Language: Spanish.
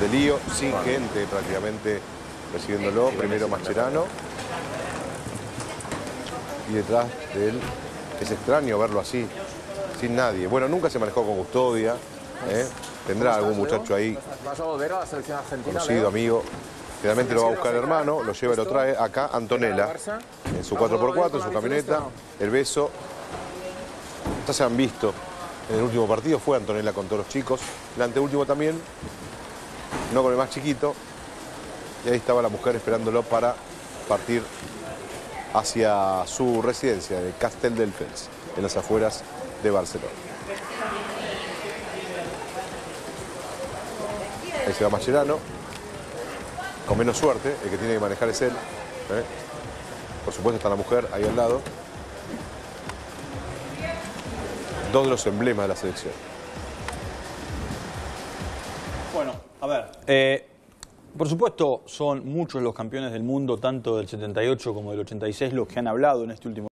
De lío, sin gente prácticamente recibiéndolo. Primero Mascherano. Y detrás de él, es extraño verlo así, sin nadie. Bueno, nunca se manejó con custodia. ¿eh? Tendrá algún muchacho ahí, Vas a volver a la selección argentina. conocido, Leo? amigo. Generalmente lo va a buscar el hermano, lo lleva y lo trae. Acá Antonella, en su 4x4, en su camioneta. El beso. Ya se han visto. En el último partido fue Antonella con todos los chicos. El anteúltimo también. No con el más chiquito. Y ahí estaba la mujer esperándolo para partir hacia su residencia de Castel del Fels, en las afueras de Barcelona. Ahí se va Mascherano. Con menos suerte, el que tiene que manejar es él. ¿eh? Por supuesto está la mujer ahí al lado. Dos de los emblemas de la selección. Bueno, a ver. eh, por supuesto, son muchos los campeones del mundo, tanto del 78 como del 86, los que han hablado en este último